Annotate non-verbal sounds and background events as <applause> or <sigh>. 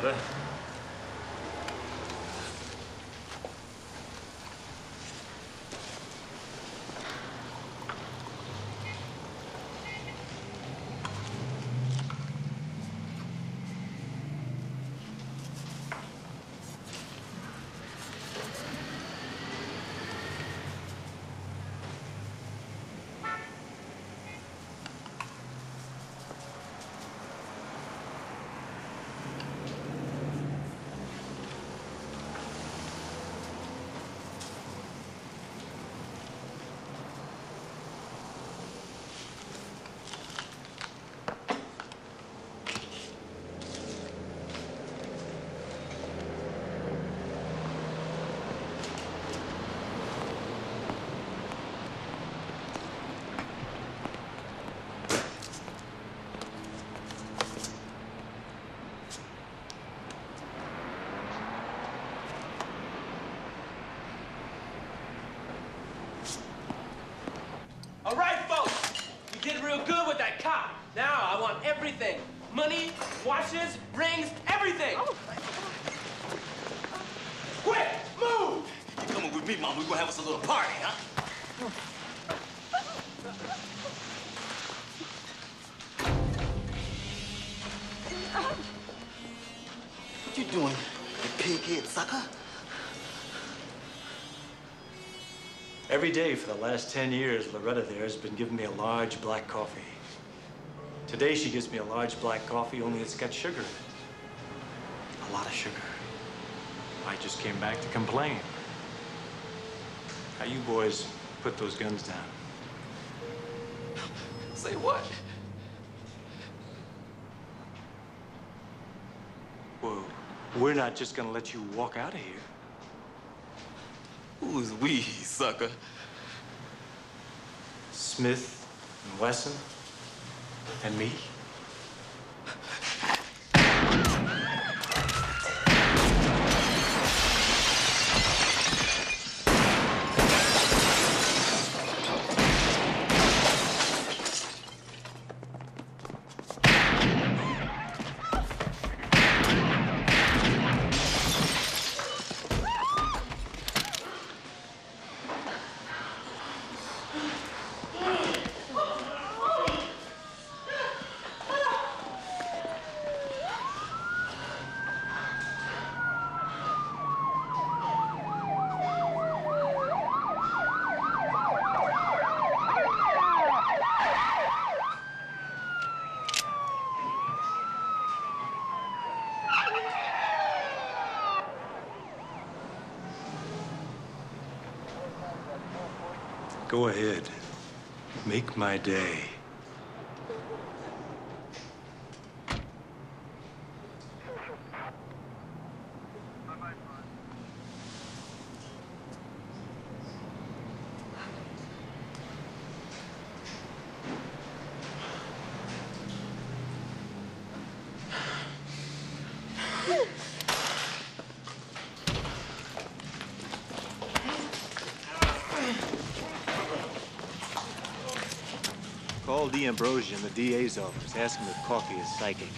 好的 All right, folks, you did real good with that cop. Now I want everything. Money, watches, rings, everything. Oh. Quick, move! You coming with me, Mom. We're gonna have us a little party, huh? <laughs> What you doing, you pig-head sucker? Every day for the last 10 years, Loretta there has been giving me a large black coffee. Today, she gives me a large black coffee, only it's got sugar in it. A lot of sugar. I just came back to complain. How you boys put those guns down? <laughs> Say what? Whoa, we're not just gonna let you walk out of here. Who's we, sucker? Smith and Wesson and me. Go ahead. Make my day. <laughs> Call D'Ambrosio in the DA's office. Ask him if coffee is psychic.